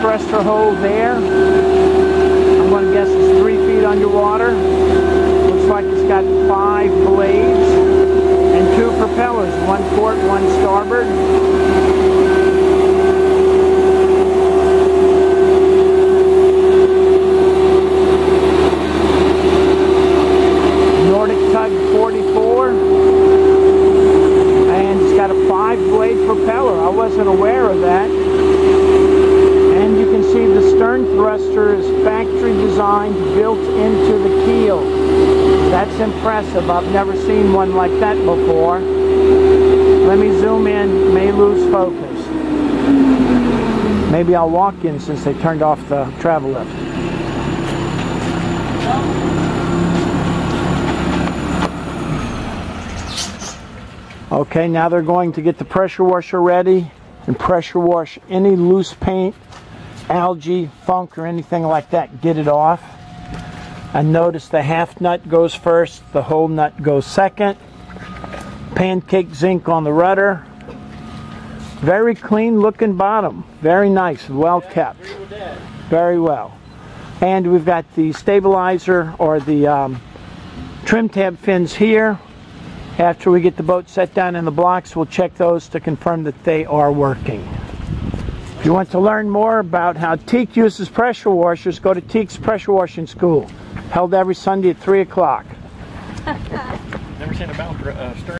thruster hole there. I'm going to guess it's three feet underwater. Looks like it's got five blades and two propellers, one port, one starboard. Nordic Tug 44. And it's got a five blade propeller. I wasn't aware of that. And you can see the thruster is factory designed, built into the keel. That's impressive. I've never seen one like that before. Let me zoom in, may lose focus. Maybe I'll walk in since they turned off the travel lift. Okay, now they're going to get the pressure washer ready and pressure wash any loose paint, algae, funk, or anything like that. Get it off. And notice the half nut goes first, the whole nut goes second. Pancake zinc on the rudder. Very clean looking bottom. Very nice, well kept. Very well. And we've got the stabilizer or the um, trim tab fins here. After we get the boat set down in the blocks, we'll check those to confirm that they are working. You want to learn more about how Teak uses pressure washers, go to Teak's Pressure Washing School, held every Sunday at 3 o'clock. Never seen a bound uh.